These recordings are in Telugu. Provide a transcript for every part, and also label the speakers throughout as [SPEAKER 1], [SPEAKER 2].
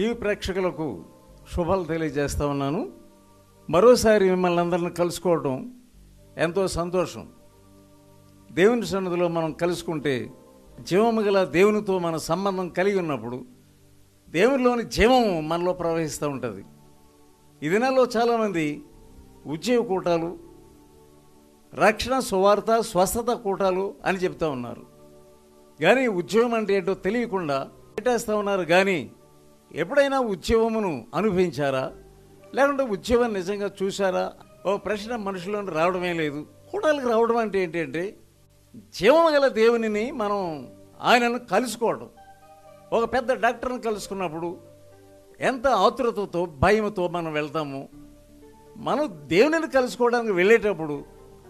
[SPEAKER 1] టీవీ ప్రేక్షకులకు శుభాలు తెలియజేస్తూ ఉన్నాను. మరోసారి మిమ్మల్ని అందరిని కలుసుకోవడం ఎంతో సంతోషం. దేవుని సన్నిధిలో మనం కలుసుకుంటే జీవము గల దేవునితో మన సంబంధం కలిగి ఉన్నప్పుడు దేవునిలోని జీవం మనలో ప్రవహిస్తూ ఉంటుంది. ఈ దినాల్లో చాలామంది ఉద్యోగ కూటాలు రక్షణ సువార్త స్వస్థత కూటాలు అని చెప్తా ఉన్నారు. కానీ ఉద్యోగం అంటే ఏంటో తెలియకుండా పెట్టేస్తూ ఉన్నారు. కానీ ఎప్పుడైనా ఉద్యమమును అనుభవించారా? లేకుంటే ఉద్యమం నిజంగా చూసారా ఓ ప్రశ్న మనుషులను రావడమే లేదు. కూటాలకు రావడం అంటే ఏంటంటే జీవం గల దేవునిని మనం ఆయనను కలుసుకోవడం. ఒక పెద్ద డాక్టర్ని కలుసుకున్నప్పుడు ఎంత ఆతురతతో భయంతో మనం వెళ్తాము? మనం దేవునిని కలుసుకోవడానికి వెళ్ళేటప్పుడు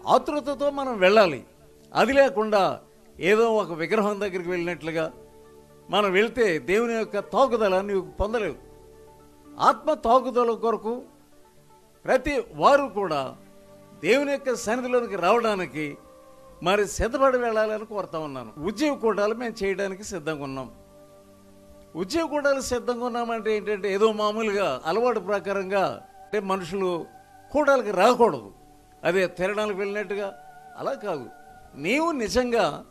[SPEAKER 1] ఆతురతతో మనం వెళ్ళాలి. అది లేకుండా ఏదో ఒక విగ్రహం దగ్గరికి వెళ్ళినట్లుగా మనం వెళితే దేవుని యొక్క తాకుదల నీవు పొందలేవు. ఆత్మ తాకుదల కొరకు ప్రతి వారు కూడా దేవుని యొక్క సన్నిధిలోనికి రావడానికి మరి సిద్ధపడి వెళ్ళాలని కోరుతా ఉన్నాను. ఉద్యోగ కూడాలు మేము చేయడానికి సిద్ధంగా ఉన్నాం. ఉద్యోగ కూడాలు సిద్ధంగా ఉన్నామంటే ఏంటంటే ఏదో మామూలుగా అలవాటు ప్రకారంగా అంటే మనుషులు కూడాలకి రాకూడదు. అదే తిరణాలకు వెళ్ళినట్టుగా అలా కాదు. నీవు నిజంగా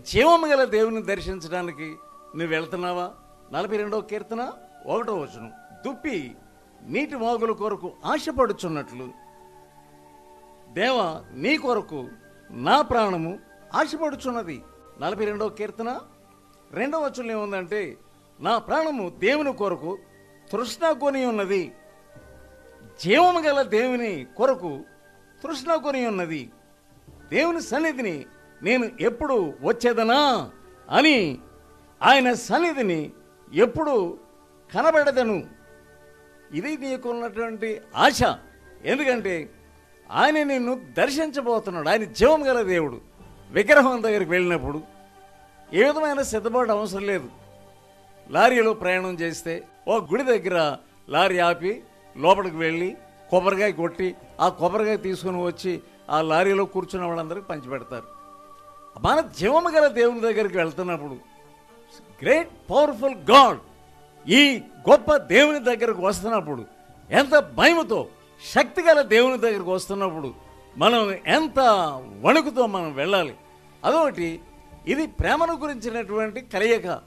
[SPEAKER 1] జీవము గల దేవుని దర్శించడానికి నువ్వు వెళ్తున్నావా నలభై రెండవ కీర్తన ఒకటో వచనం. దుప్పి నీటి మోగుల కొరకు ఆశపడుచున్నట్లు. దేవ నీ కొరకు నా ప్రాణము ఆశపడుచున్నది. నలభై రెండవ కీర్తన రెండవ వచనం ఏముందంటే నా ప్రాణము దేవుని కొరకు తృష్ణ కొని ఉన్నది. జీవము గల దేవుని కొరకు తృష్ణ కొని ఉన్నది. దేవుని సన్నిధిని నేను ఎప్పుడు వచ్చేదనా అని ఆయన సన్నిధిని ఎప్పుడు కనబడదను. ఇది నీకు ఉన్నటువంటి ఆశ. ఎందుకంటే ఆయన నిన్ను దర్శించబోతున్నాడు. ఆయన జీవం గల దేవుడు. విగ్రహం దగ్గరికి వెళ్ళినప్పుడు ఏ విధమైన సిద్ధపాటు అవసరం లేదు. లారీలో ప్రయాణం చేస్తే ఓ గుడి దగ్గర లారీ ఆపి లోపలికి వెళ్ళి కొబ్బరికాయ కొట్టి ఆ కొబ్బరికాయ తీసుకుని వచ్చి ఆ లారీలో కూర్చున్న వాళ్ళందరికీ పంచిపెడతారు. మన జీవము గల దేవుని దగ్గరికి వెళ్తున్నప్పుడు గ్రేట్ పవర్ఫుల్ గాడ్. ఈ గొప్ప దేవుని దగ్గరకు వస్తున్నప్పుడు ఎంత భయముతో శక్తి గల దేవుని దగ్గరకు వస్తున్నప్పుడు మనం ఎంత వణుకుతో మనం వెళ్ళాలి. అదొకటి ఇది ప్రేమను గురించినటువంటి కలయిక.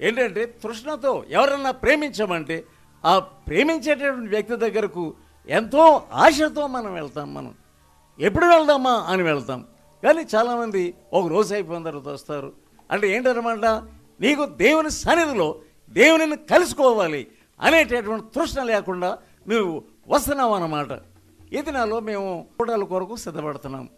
[SPEAKER 1] ఏంటంటే తృష్ణతో ఎవరన్నా ప్రేమించమంటే ఆ ప్రేమించేటటువంటి వ్యక్తి దగ్గరకు ఎంతో ఆశతో మనం వెళ్తాం మనం. ఎప్పుడు వెళ్దామా అని వెళ్తాం. కానీ చాలామంది ఒక రోజు అయిపోయిన తర్వాత వస్తారు. అంటే ఏంటన్నమాట నీకు దేవుని సన్నిధిలో దేవునిని కలుసుకోవాలి అనేటటువంటి తృష్ణ లేకుండా నువ్వు వస్తున్నావు అన్నమాట. ఇతనాలో మేము కూడాల కొరకు సిద్ధపడుతున్నాం.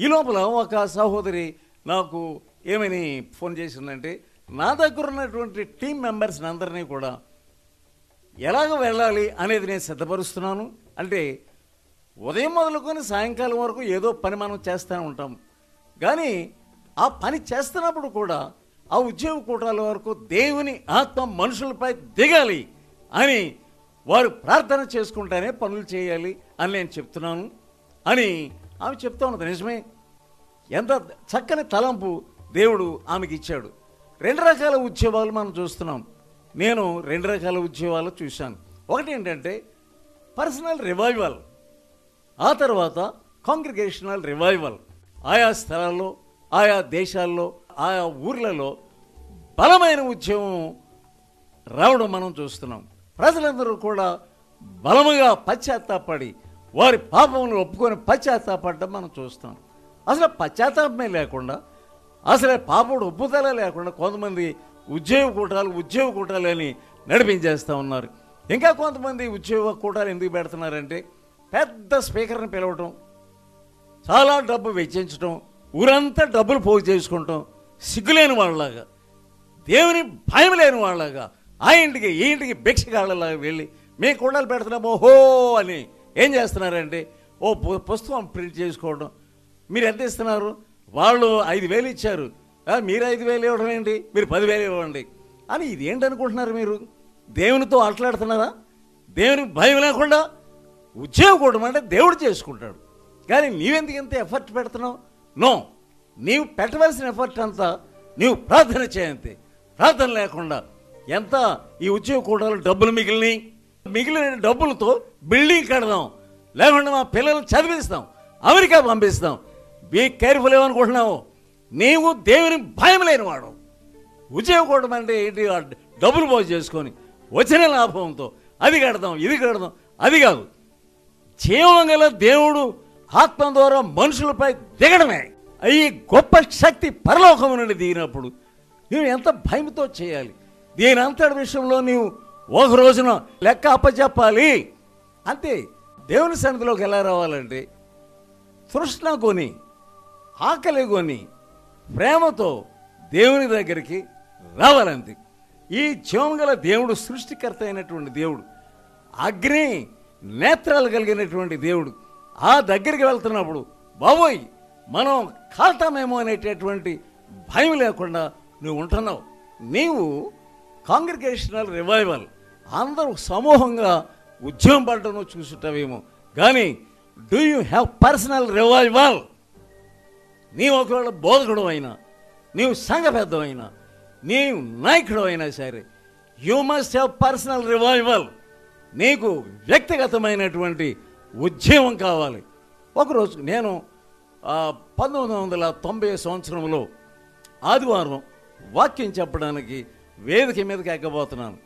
[SPEAKER 1] ఈ లోపల ఒక సహోదరి నాకు ఏమని ఫోన్ చేసిందంటే నా దగ్గర ఉన్నటువంటి టీం మెంబర్స్ని అందరినీ కూడా ఎలాగ వెళ్ళాలి అనేది నేను సిద్ధపరుస్తున్నాను. అంటే ఉదయం మొదలుకొని సాయంకాలం వరకు ఏదో పని మనం చేస్తూనే ఉంటాం. కానీ ఆ పని చేస్తున్నప్పుడు కూడా ఆ ఉద్యోగ కూటాల వరకు దేవుని ఆత్మ మనుషులపై దిగాలి అని వారు ప్రార్థన చేసుకుంటేనే పనులు చేయాలి అని నేను చెప్తున్నాను అని ఆమె చెప్తా ఉన్నది. నిజమే. ఎంత చక్కని తలంపు దేవుడు ఆమెకి ఇచ్చాడు. రెండు రకాల ఉద్యోగాలు మనం చూస్తున్నాం. నేను రెండు రకాల ఉద్యోగాలు చూశాను. ఒకటి ఏంటంటే పర్సనల్ రివైవల్ ఆ తర్వాత కాంగ్రిగేషనల్ రివైవల్. ఆయా స్థలాల్లో ఆయా దేశాల్లో ఆ ఊర్లలో బలమైన ఉద్యమం రావడం మనం చూస్తున్నాం. ప్రజలందరూ కూడా బలముగా పశ్చాత్తాపడి వారి పాపములు ఒప్పుకొని పశ్చాత్తాపడడం మనం చూస్తాం అసలు పశ్చాత్తాపమే లేకుండా అసలే పాపడు ఒప్పుదల లేకుండా కొంతమంది ఉద్యోగ కూటాలు ఉద్యోగ కూటాలు అని నడిపించేస్తూ ఉన్నారు. ఇంకా కొంతమంది ఉద్యోగ కూటాలు ఎందుకు పెడుతున్నారంటే పెద్ద స్పీకర్ని పిలవటం చాలా డబ్బు వెచ్చించడం ఊరంతా డబ్బులు పోగు చేసుకుంటాం సిగ్గులేని వాళ్ళలాగా దేవుని భయం లేని వాళ్ళలాగా ఆ ఇంటికి ఈ ఇంటికి భిక్షగాళ్ళలాగా వెళ్ళి మేము కుండలు పెడుతున్నాము ఓహో అని ఏం చేస్తున్నారండి? ఓ పు- పుస్తకం ప్రింట్ చేసుకోవడం. మీరు ఎంత ఇస్తున్నారు? వాళ్ళు ఐదు వేలు ఇచ్చారు. మీరు ఐదు వేలు ఇవ్వడం ఏంటి? మీరు పదివేలు ఇవ్వండి. అని ఇది ఏంటి అనుకుంటున్నారు మీరు? దేవునితో ఆటలాడుతున్నారా? దేవునికి భయం లేకుండా ఉద్యోగం కూడా అంటే దేవుడు చేసుకుంటాడు. కానీ నీవెందుకు ఇంత ఎఫర్ట్ పెడుతున్నావు? నో నీవు పెట్టవలసిన ఎఫర్ట్ అంతా నీవు ప్రార్థన చేయంతే. ప్రార్థన లేకుండా ఎంత ఈ ఉద్యోగ కూడాలు డబ్బులు మిగిలిని మిగిలిన డబ్బులతో బిల్డింగ్ కడదాం. లేకుండా మా పిల్లల్ని చదివిస్తాం. అమెరికా పంపిస్తాం. బీ కేర్ఫుల్ ఏమనుకుంటున్నావు? నీవు దేవుని భయం లేనివాడు. ఉద్యోగం అంటే ఏంటి? డబ్బులు పోజు చేసుకొని వచ్చిన లాభంతో అది కడదాం ఇది కడదాం అది కాదు. జీవం గల దేవుడు ఆత్మ ద్వారా మనుషులపై దిగడమే. ఈ గొప్ప శక్తి పరలోకం నుండి దిగినప్పుడు నువ్వు ఎంత భయంతో చేయాలి? దీని అంతటి విషయంలో నీవు ఒక రోజున లెక్క అప్పచెప్పాలి. అంతే దేవుని సన్నిధిలోకి ఎలా రావాలంటే తృష్ణ కొని ఆకలి కొని ప్రేమతో దేవుని దగ్గరికి రావాలంతే. ఈ జీవం గల దేవుడు సృష్టికర్త అయినటువంటి దేవుడు అగ్ని నేత్రాలు కలిగినటువంటి దేవుడు ఆ దగ్గరికి వెళ్తున్నప్పుడు బాబోయ్ మనం కాల్తామేమో అనేటటువంటి భయం లేకుండా నువ్వు ఉంటున్నావు. నీవు కాంగ్రిగేషనల్ రివైవల్ అందరూ సమూహంగా ఉద్యమం పడటం చూసుంటావేమో. కానీ do you have personal revival? నీవు ఒకవేళ బోధకుడు అయినా నీవు సంఘ పెద్దవైనా నీవు నాయకుడు అయినా సరే you must have personal revival. నీకు వ్యక్తిగతమైనటువంటి ఉద్యమం కావాలి. ఒకరోజు నేను పంతొమ్మిది వందల తొంభై సంవత్సరంలో ఆదివారం వాక్యం చెప్పడానికి వేదిక మీదకి ఎక్కబోతున్నాను.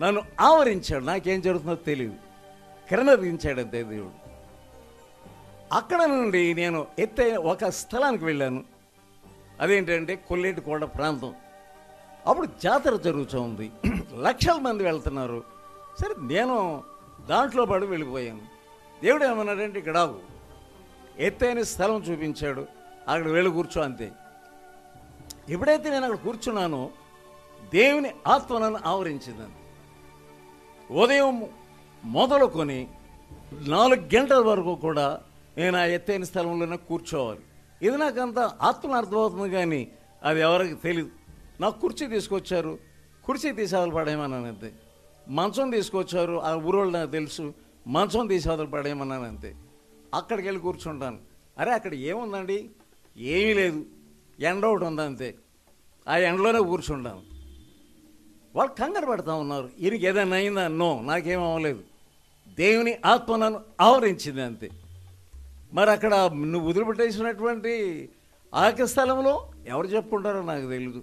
[SPEAKER 1] నన్ను ఆవరించాడు. నాకేం జరుగుతుందో తెలియదు కిరణదించాడంతే దేవుడు. అక్కడ నుండి నేను ఎత్తే ఒక స్థలానికి వెళ్ళాను. అదేంటంటే కొల్లేటికోట ప్రాంతం. అప్పుడు జాతర జరుగుతూ ఉంది. లక్షల మంది వెళ్తున్నారు. సరే నేను దాంట్లో పడి వెళ్ళిపోయాను. దేవుడు ఏమన్నాడంటే ఇక్కడ ఆగు. ఎత్తైన స్థలం చూపించాడు. అక్కడ వెళ్ళి కూర్చో అంతే. ఎప్పుడైతే నేను అక్కడ కూర్చున్నానో దేవుని ఆత్మ నన్ను ఆవరించిందని ఉదయం మొదలుకొని నాలుగు గంటల వరకు కూడా నేను ఆ ఎత్తైన స్థలంలోనే కూర్చోవాలి. ఇది నాకు అంత ఆత్మ అర్థమవుతుంది కానీ అది ఎవరికి తెలియదు నాకు కుర్చీ తీసుకొచ్చారు. కుర్చీ తీసేదలు పడేయమన్నాను అంతే మంచం తీసుకొచ్చారు. ఆ ఊరోళ్ళు నాకు తెలుసు. మంచం తీసేదలు పడేయమన్నాను అంతే అక్కడికి వెళ్ళి కూర్చుంటాను. అరే అక్కడ ఏముందండి? ఏమీ లేదు. ఎండ ఒకటి ఉంది అంతే. ఆ ఎండలోనే కూర్చుంటాను. వాళ్ళు కంగారు పెడతా ఉన్నారు. ఈయనకి ఏదైనా అయిందా? నో నాకేం అవ్వలేదు. దేవుని ఆత్మ నన్ను ఆవరించింది అంతే. మరి అక్కడ నువ్వు వదిలిపెట్టేసినటువంటి ఆక స్థలంలో ఎవరు చెప్పుకుంటారో నాకు తెలియదు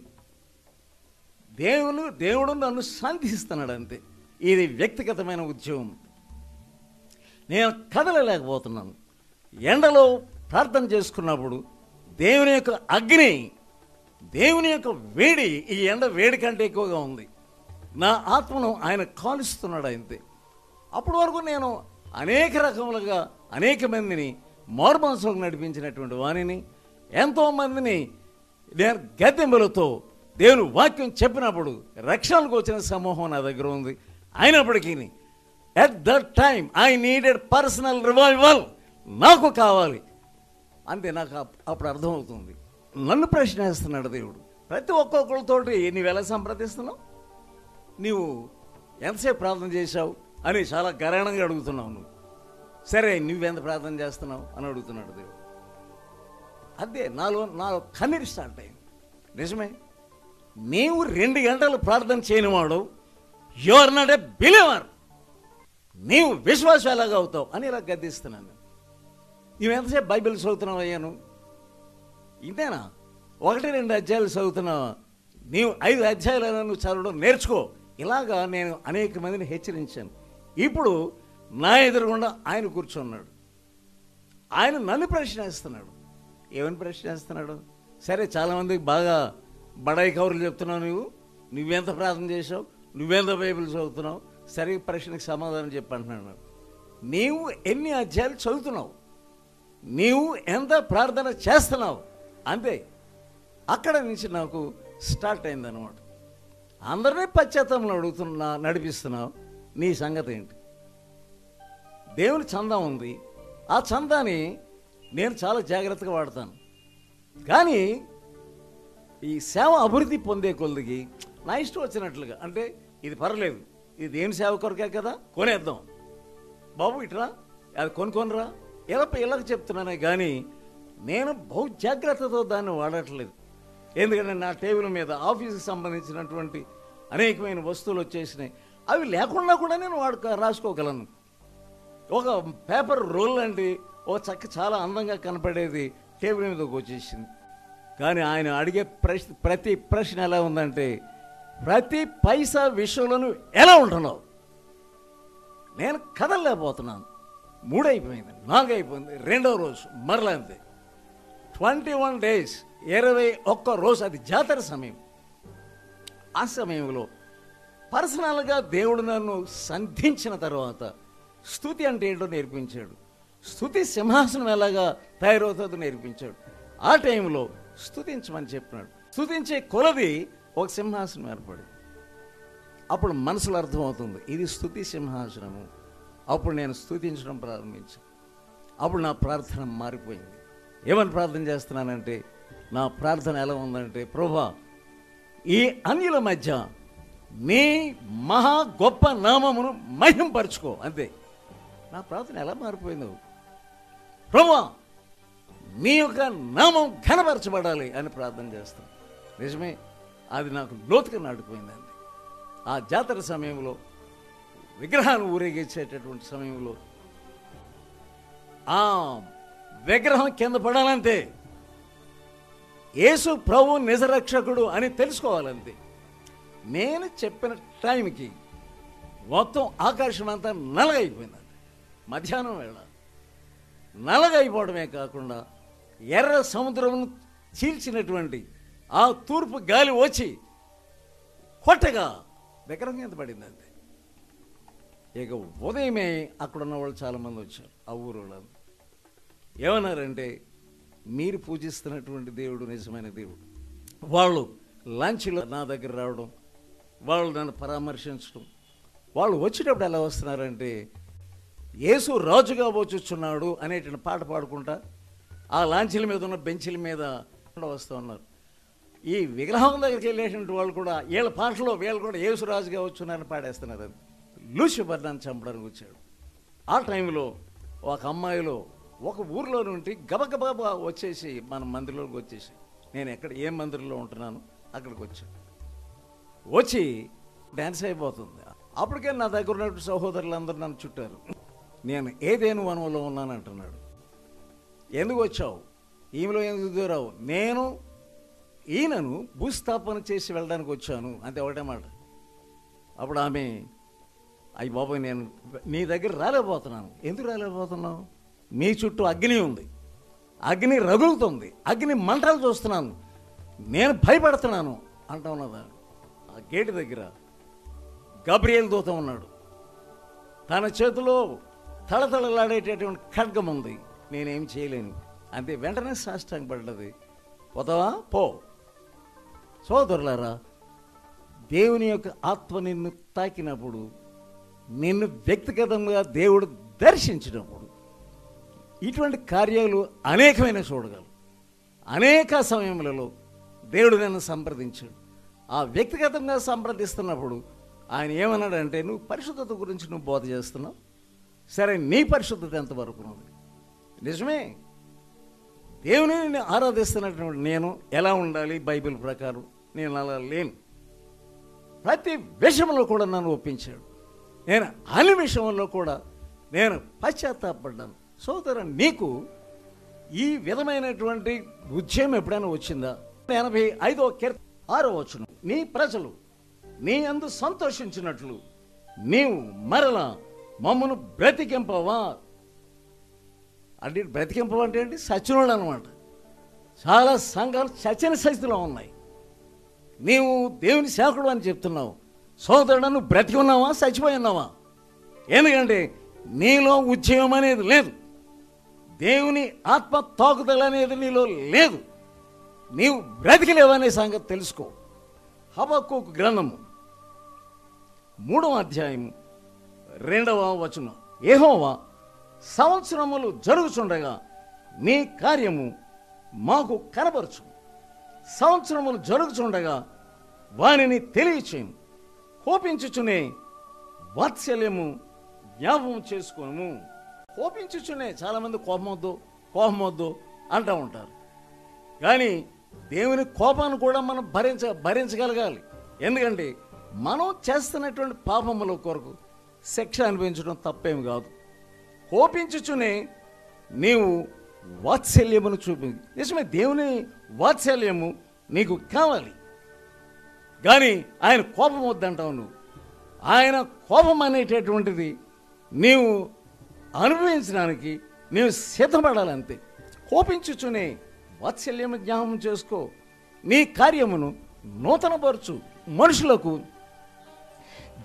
[SPEAKER 1] దేవుని దేవుడు నన్ను శాంతిస్తున్నాడు అంతే. ఇది వ్యక్తిగతమైన ఉద్యోగం. నేను కదలలేకపోతున్నాను. ఎండలో ప్రార్థన చేసుకున్నప్పుడు దేవుని యొక్క అగ్ని దేవుని యొక్క వేడి ఈ ఎండ వేడి కంటే ఎక్కువగా ఉంది. నా ఆత్మను ఆయన కాలుస్తున్నాడు అంతే. అప్పటి వరకు నేను అనేక రకములుగా అనేక మందిని మార్మాంసంలోకి నడిపించినటువంటి వాణిని ఎంతోమందిని నేను గద్దెంబలతో దేవుని వాక్యం చెప్పినప్పుడు రక్షణకు వచ్చిన సమూహం నా దగ్గర ఉంది. అయినప్పటికీ at that time I needed personal revival నాకు కావాలి. అంతే నాకు అప్- అప్పుడు అర్థమవుతుంది. నన్ను ప్రశ్న వేస్తున్నాడు దేవుడు. ప్రతి ఒక్కొక్కరితోటి నీవు ఎలా సంప్రదిస్తున్నావు? నీవు ఎంతసేపు ప్రార్థన చేశావు? అని చాలా గరణంగా అడుగుతున్నావు నువ్వు. సరే నువ్వెంత ప్రార్థన చేస్తున్నావు? అని అడుగుతున్నాడు దేవుడు. అదే నాలో నాలో కన్నీరు స్టార్ట్ అయింది. నిజమే? నీవు రెండు గంటలు ప్రార్థన చేయనివాడు. You are not a believer నీవు విశ్వాసం ఎలాగ అవుతావు? అని ఇలా గద్దిస్తున్నాను నువ్వు ఎంతసేపు బైబిల్ చదువుతున్నావు అయ్యాను? ఇంతేనా? ఒకటి రెండు అధ్యాయాలు చదువుతున్నావా? నీవు ఐదు అధ్యాయాలను నువ్వు చదవడం నేర్చుకో. ఇలాగా నేను అనేక మందిని హెచ్చరించాను. ఇప్పుడు నా ఎదురుగుండా ఆయన కూర్చున్నాడు. ఆయన నన్ను ప్రశ్నిస్తున్నాడు. ఏమని ప్రశ్నిస్తున్నాడు? సరే చాలామందికి బాగా బడాయి కౌరులు చెప్తున్నావు నువ్వు నువ్వెంత ప్రార్థన చేసావు నువ్వెంత బైబిల్ చదువుతున్నావు? సరే ప్రశ్నకు సమాధానం చెప్పంటున్నాడు. నీవు ఎన్ని అధ్యాయాలు చదువుతున్నావు? నీవు ఎంత ప్రార్థన చేస్తున్నావు? అంతే. అక్కడ నుంచి నాకు స్టార్ట్ అయిందనమాట అందరినీ పశ్చాత్తంలో అడుగుతున్నా నడిపిస్తున్నావు. నీ సంగతి ఏంటి? దేవుని చందం ఉంది. ఆ చందాన్ని నేను చాలా జాగ్రత్తగా వాడతాను. కానీ ఈ సేవ అభివృద్ధి పొందే కొలదికి నా ఇష్టం వచ్చినట్లుగా అంటే ఇది పర్లేదు. ఇది దేని సేవ కొరకే కదా? కొనేద్దాం. బాబు ఇట్రా అది కొనుక్కొనరా ఇలా ఇలాగ చెప్తున్నానే కానీ నేను బహు జాగ్రత్తతో దాన్ని వాడట్లేదు. ఎందుకంటే నా టేబుల్ మీద ఆఫీస్కి సంబంధించినటువంటి అనేకమైన వస్తువులు వచ్చేసినాయి. అవి లేకుండా కూడా నేను వాడుక రాసుకోగలను. ఒక పేపర్ రోల్ లాంటి ఒక చక్క చాలా అందంగా కనపడేది టేబుల్ మీదకి వచ్చేసింది. కానీ ఆయన అడిగే ప్రశ్న ప్రతి ప్రశ్న ఎలా ఉందంటే ప్రతి పైసా విషయంలోనూ ఎలా ఉంటున్నావు? నేను కదలలేకపోతున్నాను. మూడైపోయింది నాలుగైపోయింది రెండవ రోజు మరలా అంతే ట్వంటీ వన్ డేస్ ఇరవై ఒక్క రోజు అది జాతర సమయం. ఆ సమయంలో పర్సనల్గా దేవుడు నన్ను సంధించిన తర్వాత స్థుతి అంటే ఏంటో నేర్పించాడు. స్థుతి సింహాసనం ఎలాగా తయారవుతుందో నేర్పించాడు. ఆ టైంలో స్థుతించమని చెప్పినాడు. స్థుతించే కొలది ఒక సింహాసనం ఏర్పడింది. అప్పుడు మనసులో అర్థమవుతుంది ఇది స్థుతి సింహాసనము. అప్పుడు నేను స్థుతించడం ప్రారంభించాను. అప్పుడు నా ప్రార్థన మారిపోయింది. ఏమని ప్రార్థన చేస్తున్నానంటే నా ప్రార్థన ఎలా ఉందంటే ప్రభా ఈ అన్యుల మధ్య నీ మహా గొప్ప నామమును మహింపరచుకో అంతే. నా ప్రార్థన ఎలా మారిపోయిందో. ప్రభా నీ యొక్క నామం ఘనపరచబడాలి అని ప్రార్థన చేస్తాను నిజమే అది నాకు లోతుగా నాటుకుపోయిందండి. ఆ జాతర సమయంలో విగ్రహాన్ని ఊరేగించేటటువంటి సమయంలో ఆ విగ్రహం కింద పడాలంతే యేసు ప్రభు నిజరక్షకుడు అని తెలుసుకోవాలంతే. నేను చెప్పిన టైంకి మొత్తం ఆకాశం అంతా నలగైపోయిందండి మధ్యాహ్నం వేళ నలగైపోవడమే కాకుండా ఎర్ర సముద్రమును చీల్చినటువంటి ఆ తూర్పు గాలి వచ్చి కొట్టగా విగ్రహం కింద పడింది అంతే ఇక ఉదయమే అక్కడ ఉన్న వాళ్ళు చాలామంది వచ్చారు. ఆ ఊరు వాళ్ళు. ఏమన్నారంటే మీరు పూజిస్తున్నటువంటి దేవుడు నిజమైన దేవుడు. వాళ్ళు లంచ్లో నా దగ్గర రావడం వాళ్ళు నన్ను పరామర్శించడం. వాళ్ళు వచ్చేటప్పుడు ఎలా వస్తున్నారంటే యేసు రాజుగా వచ్చుచున్నాడు అనేటువంటి పాట పాడుకుంటా ఆ లాంచీల మీద ఉన్న బెంచీల మీద వస్తూ ఉన్నారు. ఈ విగ్రహం దగ్గరికి వెళ్ళేటువంటి వాళ్ళు కూడా వీళ్ళ పాటలో వీళ్ళు కూడా యేసు రాజుగా వచ్చున్నారని పాడేస్తున్నారు అది. లూసిఫర్ నన్ను చంపడానికి వచ్చాడు. ఆ టైంలో ఒక అమ్మాయిలో ఒక ఊర్లో నుండి గబగబా వచ్చేసి మన మందిరంలోకి వచ్చేసి నేను ఎక్కడ ఏ మందిరంలో ఉంటున్నాను అక్కడికి వచ్చాను వచ్చి డ్యాన్స్ అయిపోతుంది. అప్పటికే నా దగ్గర ఉన్నటువంటి సహోదరులందరూ నన్ను చుట్టారు. నేను ఏదేను వనంలో ఉన్నాను అంటున్నాడు. ఎందుకు వచ్చావు? ఈమెలో ఎందుకు దూరావు నేను ఈయనను భూస్థాపన చేసి వెళ్ళడానికి వచ్చాను. అంతే ఒకటే మాట. అప్పుడు ఆమె అయ్యి బాబాయ్ నేను నీ దగ్గర రాలేకపోతున్నాను. ఎందుకు రాలేకపోతున్నావు? నీ చుట్టూ అగ్ని ఉంది. అగ్ని రగులుతుంది. అగ్ని మంటలు చూస్తున్నాను. నేను భయపడుతున్నాను. అంటా ఉన్నదా ఆ గేటు దగ్గర గబ్రియల్ దూత ఉన్నాడు. తన చేతిలో తళతళలాడేటటువంటి ఖడ్గం ఉంది. నేనేం చేయలేను. అంతే వెంటనే సాష్టాంగ పడ్డది. పోతావా? పో. సోదరులారా దేవుని యొక్క ఆత్మ నిన్ను తాకినప్పుడు నిన్ను వ్యక్తిగతంగా దేవుడు దర్శించినప్పుడు ఇటువంటి కార్యాలు అనేకమైన చూడగలరు. అనేక సమయములలో దేవుడు నన్ను సంప్రదించాడు. ఆ వ్యక్తిగతంగా సంప్రదిస్తున్నప్పుడు ఆయన ఏమన్నాడంటే నువ్వు పరిశుద్ధత గురించి నువ్వు బోధ చేస్తున్నావు. సరే నీ పరిశుద్ధత ఎంతవరకు ఉంది నిజమే. దేవుని నేను ఆరాధిస్తున్నటువంటి నేను ఎలా ఉండాలి? బైబిల్ ప్రకారం నేను అలా లేను. ప్రతి విషయంలో కూడా నన్ను ఒప్పించాడు. నేను అన్ని విషయంలో కూడా నేను పశ్చాత్తాపడ్డాను. సోదర నీకు ఈ విధమైనటువంటి ఉద్యమం ఎప్పుడైనా వచ్చిందా? ఎనభై ఐదో కీర్త ఆరో వచ్చును నీ ప్రజలు నీ అందు సంతోషించినట్లు నీవు మరలా మమ్మను బ్రతికింపవా? అంటే బ్రతికింపవా అంటే ఏంటి? సచినుడు అనమాట చాలా సంఘాలు చచ్చిన స్థితిలో ఉన్నాయి. నీవు దేవుని సేవకుడు అని చెప్తున్నావు. సోదరుడు నువ్వు బ్రతికి ఉన్నావా చచ్చిపోయి ఉన్నావా ఎందుకంటే నీలో ఉద్యమం అనేది లేదు. దేవుని ఆత్మ తాకుదల అనేది నీలో లేదు. నీవు బ్రతికిలేవనే సంగతి తెలుసుకో. హబక్కు గ్రంథము మూడవ అధ్యాయం రెండవ వచనం. ఏహోవా సంవత్సరములు జరుగుచుండగా నీ కార్యము మాకు కనపరచు సంవత్సరములు జరుగుచుండగా వానిని తెలియచేయము. కోపించుచునే వాత్సల్యము జ్ఞాపం చేసుకోము కోపించుచునే చాలామంది కోపం వద్దు కోపం వద్దు అంటూ ఉంటారు. కానీ దేవుని కోపాన్ని కూడా మనం భరించ భరించగలగాలి. ఎందుకంటే మనం చేస్తున్నటువంటి పాపముల కొరకు శిక్ష అనిపించడం తప్పేమి కాదు. కోపించుచునే నీవు వాత్సల్యమును చూపి నిజమే దేవుని వాత్సల్యము నీకు కావాలి. కానీ ఆయన కోపం వద్దంటావు నువ్వు. ఆయన కోపం అనేటటువంటిది నీవు అనుభవించడానికి నీవు సిద్ధపడాలంతే. కోపించుచునే వాత్సల్యము జ్ఞాపం చేసుకో. నీ కార్యమును నూతనపరచు మనుషులకు.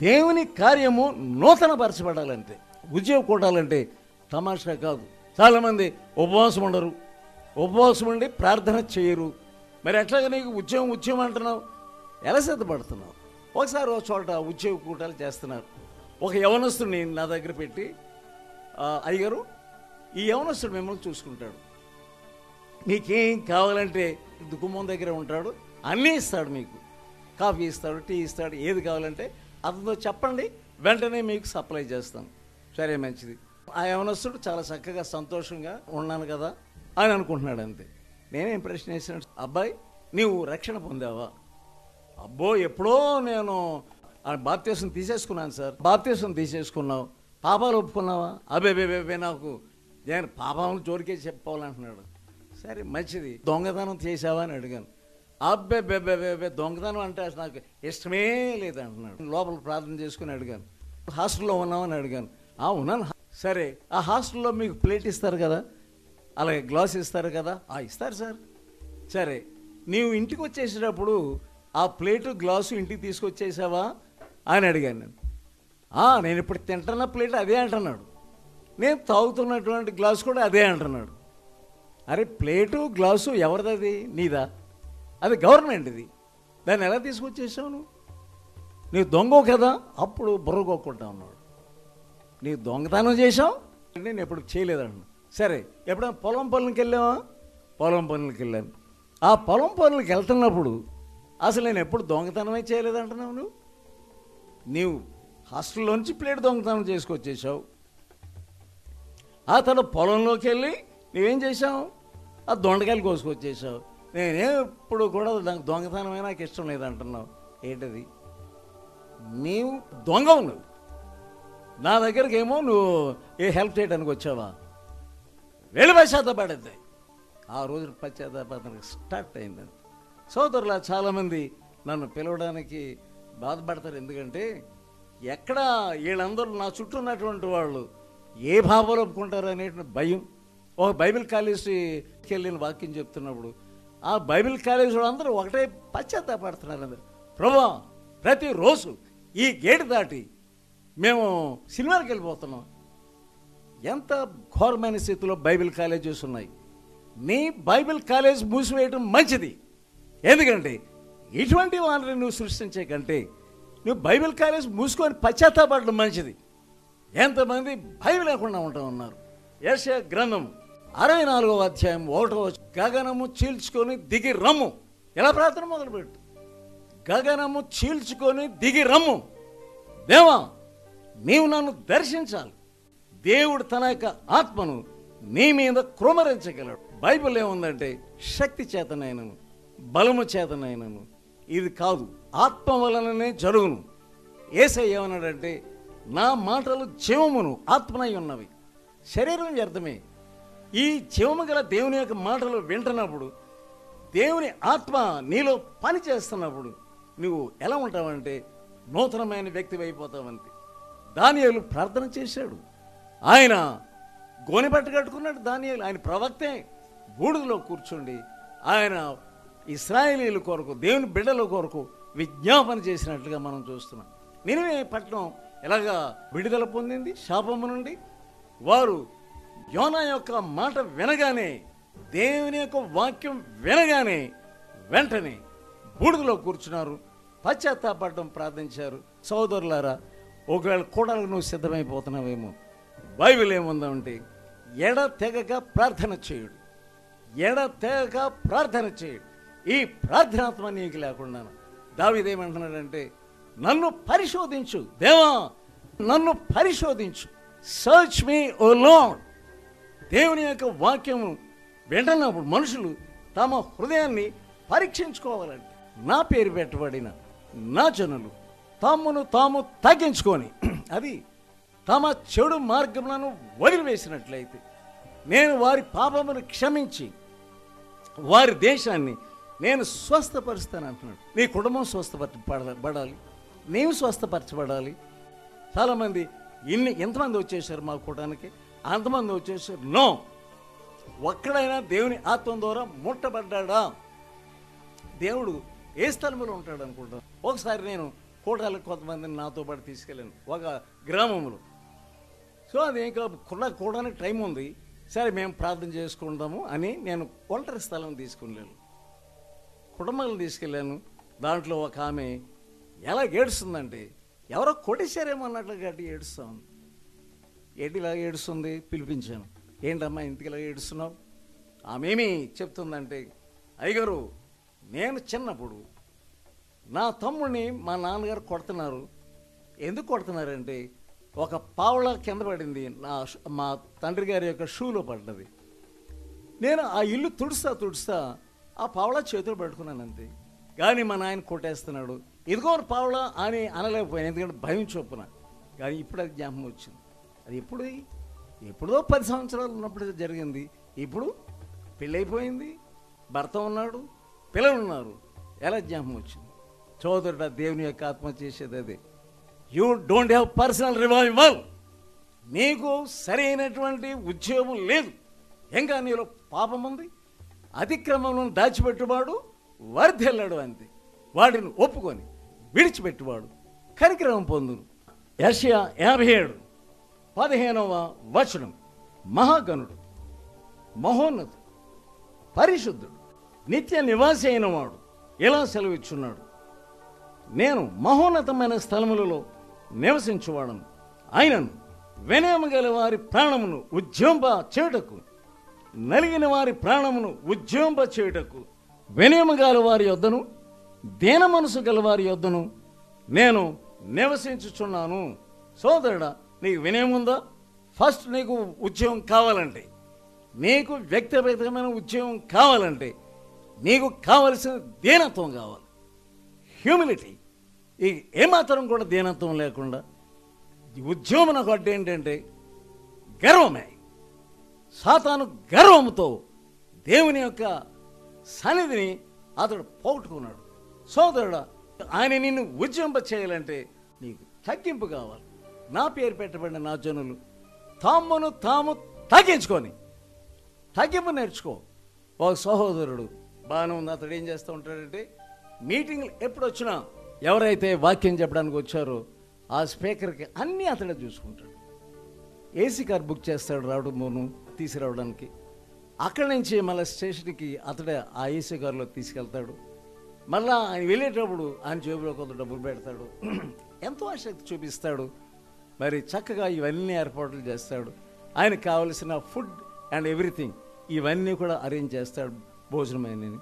[SPEAKER 1] దేవుని కార్యము నూతనపరచబడాలంటే ఉద్యోగ కూడాలంటే తమాషా కాదు. చాలామంది ఉపవాసం ఉండరు. ఉపవాసం ఉండి ప్రార్థన చేయరు. మరి ఎట్లాగ నీకు ఉద్యోగం ఉద్యోగం అంటున్నావు? ఎలా సిద్ధపడుతున్నావు? ఒకసారి ఒక చోట ఉద్యోగ కూటాలు చేస్తున్నారు. ఒక యవనస్తుడిని నా దగ్గర పెట్టి అయ్యగారు ఈ యవనస్తుడు మిమ్మల్ని చూసుకుంటాడు. మీకేం కావాలంటే దుకుమం దగ్గర ఉంటాడు అన్నీ ఇస్తాడు మీకు. కాఫీ ఇస్తాడు టీ ఇస్తాడు ఏది కావాలంటే అతనితో చెప్పండి వెంటనే మీకు సప్లై చేస్తాను సరే మంచిది. ఆ యవనస్తుడు చాలా చక్కగా సంతోషంగా ఉన్నాను కదా అని అనుకుంటున్నాడు అంతే. నేనేం ప్రశ్న వేసాను అబ్బాయి నీవు రక్షణ పొందావా? అబ్బో ఎప్పుడో నేను ఆ బాప్తీసం తీసేసుకున్నాను సార్. బాప్తీసం తీసేసుకున్నావు. పాపాలు ఒప్పుకున్నావా? అబే బే బే నాకు నేను పాపాలను జోరికే చెప్పుకోవాలంటున్నాడు సరే మంచిది. దొంగతనం చేసావా అని అడిగాను. అబ్బే బే బే బే దొంగతనం అంటే నాకు ఇష్టమే లేదంటున్నాడు. లోపల ప్రార్థన చేసుకుని అడిగాను. హాస్టల్లో ఉన్నామని అడిగాను. ఆ ఉన్నాను. సరే ఆ హాస్టల్లో మీకు ప్లేట్ ఇస్తారు కదా? అలాగే గ్లాస్ ఇస్తారు కదా? ఆ ఇస్తారు సార్. సరే నీవు ఇంటికి వచ్చేసేటప్పుడు ఆ ప్లేటు గ్లాసు ఇంటికి తీసుకొచ్చేసావా అని అడిగాను నేను. "ఆ, నేను ఇప్పుడు తింటున్న ప్లేట్ అదే అంటున్నాడు. నేను తాగుతున్నటువంటి గ్లాసు కూడా అదే అంటున్నాడు. అరే ప్లేటు గ్లాసు ఎవరిది నీదా? అది గవర్నమెంట్ది దాన్ని ఎలా తీసుకొచ్చేసావు నువ్వు? నీవు దొంగ కదా? అప్పుడు బుర్రగొక్కుంటా ఉన్నాడు. నీ దొంగతనం చేసావు నేను ఎప్పుడు చేయలేదంటున్నా. సరే ఎప్పుడైనా పొలం పనులకి వెళ్ళావా? పొలం పనులకి వెళ్ళాను. ఆ పొలం పనులకి వెళ్తున్నప్పుడు అసలు నేను ఎప్పుడు దొంగతనమే చేయలేదంటున్నావు నువ్వు? నీవు హాస్టల్లోంచి ప్లేట్ దొంగతనం చేసుకొచ్చేసావు ఆ తర్వాత పొలంలోకి వెళ్ళి నువ్వేం చేసావు ఆ దొండకాయలు కోసుకొచ్చేసావు నేనే ఎప్పుడు కూడా దానికి దొంగతనమే నాకు ఇష్టం లేదంటున్నావు. ఏంటది? నీవు దొంగవు నువ్వు. నా దగ్గరికి ఏమో నువ్వు ఏ హెల్ప్ చేయడానికి వచ్చావా? వెళ్ళి పశ్చాత్తపడద్ది ఆ రోజు పశ్చాత్తాపడడానికి స్టార్ట్ అయింది సోదరులా చాలామంది నన్ను పిలవడానికి బాధపడతారు. ఎందుకంటే ఎక్కడ వీళ్ళందరూ నా చుట్టూ ఉన్నటువంటి వాళ్ళు ఏ భావాలు ఒప్పుకుంటారు అనేటువంటి భయం. ఒక బైబిల్ కాలేజీకి వెళ్ళిన వాక్యం చెప్తున్నప్పుడు ఆ బైబిల్ కాలేజీ అందరూ ఒకటే పశ్చాత్తాపడుతున్నారు అందరు. ప్రభా ప్రతిరోజు ఈ గేటు దాటి మేము సినిమాకి వెళ్ళిపోతున్నాం. ఎంత ఘోరమైన స్థితిలో బైబిల్ కాలేజెస్ ఉన్నాయి. నీ బైబిల్ కాలేజ్ మూసివేయడం మంచిది. ఎందుకంటే ఇటువంటి వాళ్ళని నువ్వు సృష్టించే కంటే నువ్వు బైబిల్ కాలేజ్ మూసుకొని పశ్చాత్తాపడడం మంచిది. ఎంతమంది బైబిల్ లేకుండా ఉంటా ఉన్నారు. యశ గ్రంథం అరవై నాలుగవ అధ్యాయం ఒకటో గగనము చీల్చుకొని దిగి రమ్ము. ఎలా ప్రార్థన మొదలుపెట్టు? గగనము చీల్చుకొని దిగి రమ్ము. దేవా నీవు నన్ను దర్శించాలి. దేవుడు తన యొక్క ఆత్మను నీ మీద క్రోమరించగలడు. బైబిల్ ఏముందంటే శక్తి చేతనైనను. బలము చేతనైనను. ఇది కాదు ఆత్మ వలననే జరుగును. ఏసై ఏమన్నాడంటే నా మాటలు జీవమును ఆత్మనై ఉన్నవి. శరీరం వ్యర్థమే. ఈ జీవము గల దేవుని యొక్క మాటలు వింటున్నప్పుడు దేవుని ఆత్మ నీలో పని చేస్తున్నప్పుడు నువ్వు ఎలా ఉంటావంటే నూతనమైన వ్యక్తి అయిపోతావంతే. దానియేలు ప్రార్థన చేశాడు. ఆయన గోనె పట్టు కట్టుకున్నాడు దానియేలు. ఆయన ప్రవక్తే బూడిదలో కూర్చుండి ఆయన ఇస్రాయేలీల కొరకు దేవుని బిడ్డల కొరకు విజ్ఞాపన చేసినట్లుగా మనం చూస్తున్నాం. నినివే పట్టణం ఎలాగా విడుదల పొందింది? శాపము నుండి? వారు యోనా యొక్క మాట వినగానే దేవుని యొక్క వాక్యం వినగానే వెంటనే బూడిదలో కూర్చున్నారు. పశ్చాత్తాపడడం ప్రార్థించారు. సోదరులారా ఒకవేళ కూడలకు నువ్వు సిద్ధమైపోతున్నావేమో బైబిల్ ఏముందంటే ఎడ తెగక ప్రార్థన చేయుడు. ఎడ తెగక ప్రార్థన చేయుడు. ఈ ప్రార్థనాత్మ నీకు లేకుండా దావిదేమంటున్నాడంటే నన్ను పరిశోధించు దేవా నన్ను పరిశోధించు. సర్చ్ మీ ఓ లార్డ్ దేవుని యొక్క వాక్యము వింటున్నప్పుడు మనుషులు తమ హృదయాన్ని పరీక్షించుకోవాలంటే. నా పేరు పెట్టబడిన నా జనులు తమ్మును తాము తగ్గించుకొని అది తమ చెడు మార్గములను వదిలివేసినట్లయితే నేను వారి పాపమును క్షమించి వారి దేశాన్ని నేను స్వస్థపరుస్తాను అంటున్నాడు. నీ కుటుంబం స్వస్థపరచబడాలి. నేను స్వస్థపరచబడాలి. చాలామంది ఇన్ని ఎంతమంది వచ్చేసారు మా కూటానికి? అంతమంది వచ్చేసారు. నో! ఒక్కడైనా దేవుని ఆత్మ ద్వారా ముట్టబడ్డా దేవుడు ఏ స్థలంలో ఉంటాడు అనుకుంటా ఒకసారి నేను కూటాలకు కొంతమందిని నాతో పాటు తీసుకెళ్ళాను ఒక గ్రామంలో. సో అది ఇంకా కూడా కూడానికి టైం ఉంది. సరే మేము ప్రార్థన చేసుకుంటాము అని నేను ఒంటరి స్థలం తీసుకున్నాను కుటుంబాలను తీసుకెళ్ళాను. దాంట్లో ఒక ఆమె ఎలా ఏడుస్తుందంటే ఎవరో కొట్టేశారేమో అన్నట్లు గట్టి ఏడుస్తా ఉంది. ఏంటి ఇలా ఏడుస్తుంది? పిలిపించాను. ఏంటమ్మా ఇంటికి ఇలా ఏడుస్తున్నావు? ఆమెమి చెప్తుందంటే అయ్యగారు నేను చిన్నప్పుడు నా తమ్ముడిని మా నాన్నగారు కొడుతున్నారు. ఎందుకు కొడుతున్నారంటే ఒక పావుల కింద పడింది నా మా తండ్రి గారి యొక్క షూలో పడ్డది. నేను ఆ ఇల్లు తుడుస్తా తుడుస్తా ఆ పావలా చేతులు పట్టుకున్నాను అంతే. కానీ మా నాయన కొట్టేస్తున్నాడు. ఇదిగో పావలా అని అనలేకపోయాను. ఎందుకంటే భయం చొప్పున. కానీ ఇప్పుడు అది జ్ఞాపకం వచ్చింది. అది ఎప్పుడు? ఎప్పుడో పది సంవత్సరాలు ఉన్నప్పుడు జరిగింది. ఇప్పుడు పెళ్ళైపోయింది. భర్త ఉన్నాడు. పిల్లలు ఉన్నారు. ఎలా జ్ఞాపకం వచ్చింది? చోదరుడ దేవుని యొక్క ఆత్మ చేసేది అదే. You don't have personal revival నీకు సరైనటువంటి ఉద్యోగం లేదు. ఇంకా నీలో పాపం ఉంది? అతిక్రమం దాచిపెట్టువాడు వర్ధెల్లడు అంతే వాడిని ఒప్పుకొని విడిచిపెట్టువాడు కనిక్రమం పొందును. యషయా యాభై ఏడు పదిహేనవ వచనం. మహాగణుడు మహోన్నతుడు పరిశుద్ధుడు నిత్య నివాసి అయిన వాడు ఇలా సెలవిచ్చున్నాడు. నేను మహోన్నతమైన స్థలములలో నివసించువాడను. ఆయనను వినయము గల వారి ప్రాణమును ఉద్యోంప చేటకు నలిగిన వారి ప్రాణమును ఉద్యోంప చేయుటకు వినయము గల వారి యొద్దను దీన మనసు గల వారి యొద్దను నేను నివసించుచున్నాను. సోదరుడా నీకు వినయం ఉందా? ఫస్ట్ నీకు ఉద్యోగం కావాలంటే నీకు వ్యక్తిగతమైన ఉద్యోగం కావాలంటే నీకు కావలసిన దీనత్వం కావాలి. హ్యూమిలిటీ ఈ ఏమాత్రం కూడా దీనత్వం లేకుండా ఉద్యోగం నాకు అడ్డు ఏంటంటే గర్వమే. సాతాను గర్వంతో దేవుని యొక్క సన్నిధిని అతడు పోగొట్టుకున్నాడు. సోదరుడు ఆయన నిన్ను ఉద్యమింప చేయాలంటే నీకు తగ్గింపు కావాలి. నా పేరు పెట్టబడిన నా జనులు తామును తాము తగ్గించుకొని తగ్గింపు నేర్చుకో. ఒక సహోదరుడు బాగానే ఉంది. అతడు ఏం చేస్తూ ఉంటాడంటే మీటింగ్లు ఎప్పుడు వచ్చినా ఎవరైతే వాక్యం చెప్పడానికి వచ్చారో ఆ స్పీకర్కి అన్నీ అతడే చూసుకుంటాడు. ఏసీ కార్ బుక్ చేస్తాడు రావడం మోను తీసుకురావడానికి. అక్కడి నుంచి మళ్ళీ స్టేషన్కి అతడే ఆ ఏసీ కారులో తీసుకెళ్తాడు. మళ్ళా ఆయన వెళ్ళేటప్పుడు ఆయన జేబులో కొంత డబ్బులు పెడతాడు. ఎంతో ఆసక్తి చూపిస్తాడు. మరి చక్కగా ఇవన్నీ ఏర్పాట్లు చేస్తాడు. ఆయనకు కావలసిన ఫుడ్ అండ్ ఎవ్రీథింగ్ ఇవన్నీ కూడా అరేంజ్ చేస్తాడు భోజనం అయినని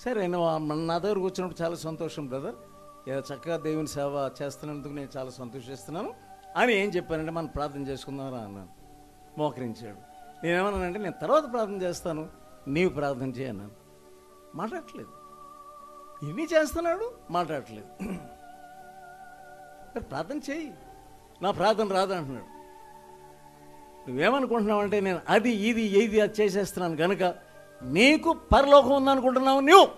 [SPEAKER 1] సరే నువ్వు మన నా దగ్గరకు వచ్చినప్పుడు చాలా సంతోషం బ్రదర్. ఏదో చక్కగా దేవుని సేవ చేస్తున్నందుకు నేను చాలా సంతోషిస్తున్నాను. అని ఏం చెప్పానంటే మనం ప్రార్థన చేసుకుందామని అన్నాను. మోకరించాడు. నేనేమన్నానంటే నేను తర్వాత ప్రార్థన చేస్తాను నీవు ప్రార్థన చేయన్నాను మాట్లాడట్లేదు. ఇన్ని చేస్తున్నాడు? మాట్లాడట్లేదు. ప్రార్థన చేయి నా ప్రార్థన రాదు అంటున్నాడు. నువ్వేమనుకుంటున్నావు అంటే నేను అది ఇది ఏది అది చేసేస్తున్నాను కనుక నీకు పరలోకం ఉందనుకుంటున్నావు నువ్వు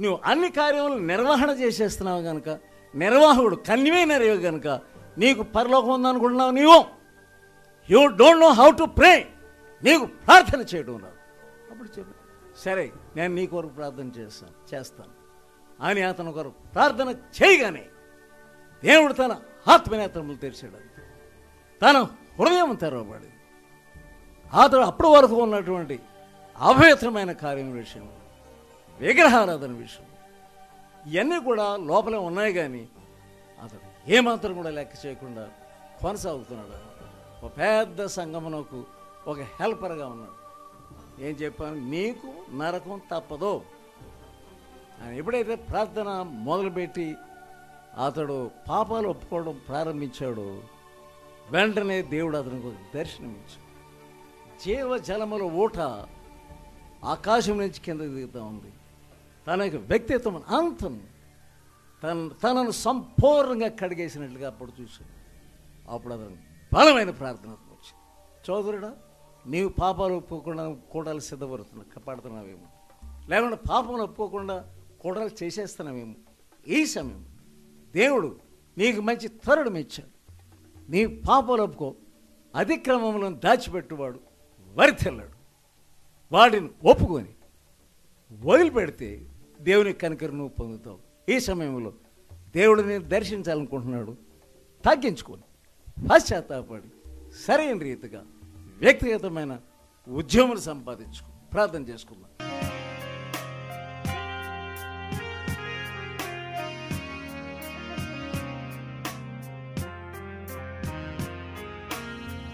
[SPEAKER 1] నువ్వు అన్ని కార్యములు నిర్వహణ చేసేస్తున్నావు కనుక నిర్వాహకుడు కన్వే కనుక నీకు పరలోకం ఉందనుకుంటున్నావు నీవు. You don't know how to pray. నీకు ప్రార్థన చేయడం రాదు. అప్పుడు చెప్పు. సరే నేను నీ కొరకు ప్రార్థన చేస్తాను చేస్తాను. అని అతను కొరకు ప్రార్థన చేయగానే దేవుడు తన ఆత్మనేత్రములు తెరిచాడు తన హృదయం తెరవబడి అతడు అప్పటి వరకు ఉన్నటువంటి అభయత్రమైన కార్యం విషయం విగ్రహారాధన విషయం ఇవన్నీ కూడా లోపలే ఉన్నాయి కానీ అతడు ఏమాత్రం కూడా లెక్క చేయకుండా కొనసాగుతున్నాడు. ఒక పెద్ద సంగమనకు ఒక హెల్పర్గా ఉన్నాడు. ఏం చెప్పాను? నీకు నరకం తప్పదు. ఆయన ఎప్పుడైతే ప్రార్థన మొదలుపెట్టి అతడు పాపాలు ఒప్పుకోవడం ప్రారంభించాడు వెంటనే దేవుడు అతనికి ఒక దర్శనమిచ్చాడు జీవజలముల ఊట ఆకాశం నుంచి కిందకి దిగుతూ ఉంది. తన యొక్క వ్యక్తిత్వం అంతం తన తనను సంపూర్ణంగా కడిగేసినట్లుగా అప్పుడు చూశాడు. అప్పుడు అతను బలమైన ప్రార్థన వచ్చింది. చౌదరుడా నీవు పాపాలు ఒప్పుకోకుండా కూడాలు సిద్ధపడుతున్నా కాపాడుతున్నావేమో. లేకుండా పాపం ఒప్పుకోకుండా కూడాలు చేసేస్తున్నావేమో. ఈ సమయం దేవుడు నీకు మంచి తరుడు ఇచ్చాడు నీ పాపాలు ఒప్పుకో అతిక్రమములను దాచిపెట్టువాడు వరితెల్లాడు. వాడిని ఒప్పుకొని వదిలిపెడితే దేవుని కనికరు నువ్వు పొందుతావు. ఈ సమయంలో దేవుడిని దర్శించాలనుకుంటున్నాడు. తగ్గించుకొని పశ్చాత్తాపడి సరైన రీతిగా వ్యక్తిగతమైన ఉద్యమం సంపాదించుకు ప్రార్థన చేసుకుందాం.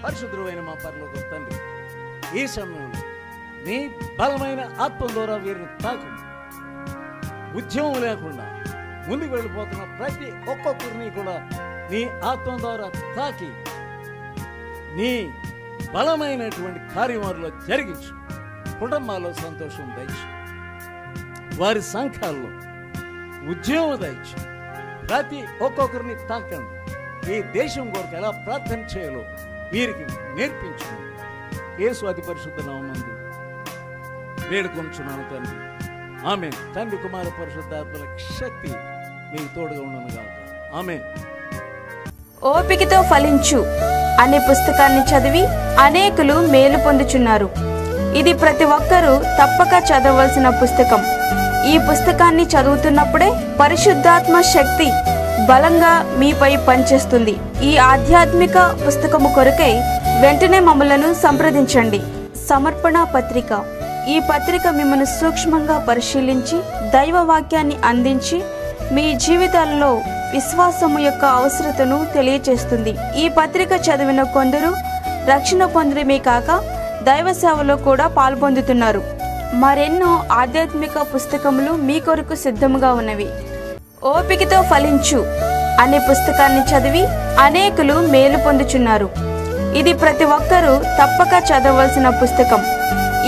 [SPEAKER 1] పరిశుద్ధుడైన మా పరలోక తండ్రి ఈ సమయంలో నీ బలమైన ఆత్మ ద్వారా వీరిని తాకు ఉద్యమం లేకుండా ముందుకు వెళ్ళిపోతున్న ప్రతి ఒక్కొక్కరిని కూడా నీ ఆత్మ ద్వారా తాకి నీ బలమైనటువంటి కార్యమారులో జరిగించు. కుటుంబాల్లో సంతోషం దయచు. వారి సంఘాల్లో ఉద్యోగం దయచు. ప్రతి ఒక్కొక్కరిని తాకండి. ఈ దేశం కొరకు ఎలా ప్రార్థన చేయాలో వీరికి నేర్పించు యేసు అతి పరిశుద్ధ నామందు వేడుకొంచున్నాను తండ్రి. ఆమె తండ్రి కుమార పరిశుద్ధాత్మల శక్తి మీకు తోడుగా ఉండను కాదు ఆమె
[SPEAKER 2] ఓపికతో ఫలించు అనే పుస్తకాన్ని చదివి అనేకులు మేలు పొందుచున్నారు. ఇది ప్రతి ఒక్కరూ తప్పక చదవలసిన పుస్తకం. ఈ పుస్తకాన్ని చదువుతున్నప్పుడే పరిశుద్ధాత్మ శక్తి బలంగా మీపై పనిచేస్తుంది. ఈ ఆధ్యాత్మిక పుస్తకము కొరకై వెంటనే మమ్మలను సంప్రదించండి. సమర్పణ పత్రిక. ఈ పత్రిక మిమ్మల్ని సూక్ష్మంగా పరిశీలించి దైవ వాక్యాన్ని అందించి మీ జీవితాల్లో విశ్వాసము యొక్క అవసరతను తెలియచేస్తుంది. ఈ పత్రిక చదివిన కొందరు రక్షణ పొందడమే కాక దైవ సేవలో కూడా పాల్పొందుతున్నారు. మరెన్నో ఆధ్యాత్మిక పుస్తకములు మీ కొరకు సిద్ధముగా ఉన్నవి. ఓపికతో ఫలించు అనే పుస్తకాన్ని చదివి అనేకులు మేలు పొందుచున్నారు. ఇది ప్రతి ఒక్కరూ తప్పక చదవలసిన పుస్తకం.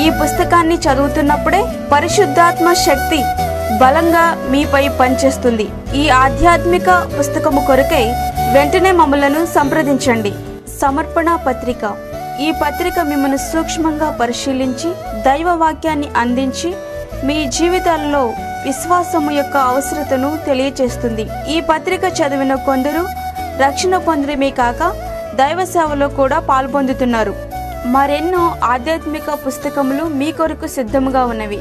[SPEAKER 2] ఈ పుస్తకాన్ని చదువుతున్నప్పుడే పరిశుద్ధాత్మ శక్తి బలంగా మీపై పనిచేస్తుంది. ఈ ఆధ్యాత్మిక పుస్తకము కొరకై వెంటనే మమ్మలను సంప్రదించండి. సమర్పణ పత్రిక. ఈ పత్రిక మిమ్మల్ని సూక్ష్మంగా పరిశీలించి దైవ వాక్యాన్ని అందించి మీ జీవితాలలో విశ్వాసము యొక్క అవసరతను తెలియచేస్తుంది. ఈ పత్రిక చదివిన కొందరు రక్షణ పొందడమే కాక దైవ సేవలో కూడా పాల్పొందుతున్నారు. మరెన్నో ఆధ్యాత్మిక పుస్తకములు మీ కొరకు సిద్ధముగా ఉన్నవి.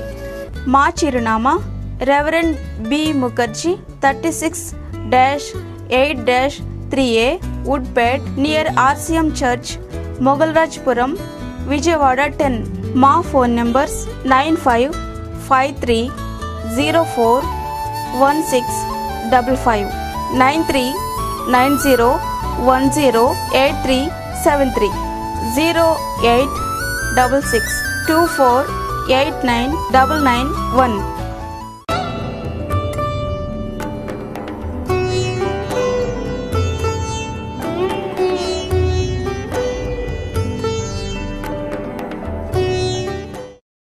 [SPEAKER 2] మా చిరునామా Reverend B. Mukherjee, 36 8 3A, Woodbed, near RCM Church, Mogalrajpuram, Vijayawada 10. Ma phone numbers 9553 04 93 90 10 8373 24 89 991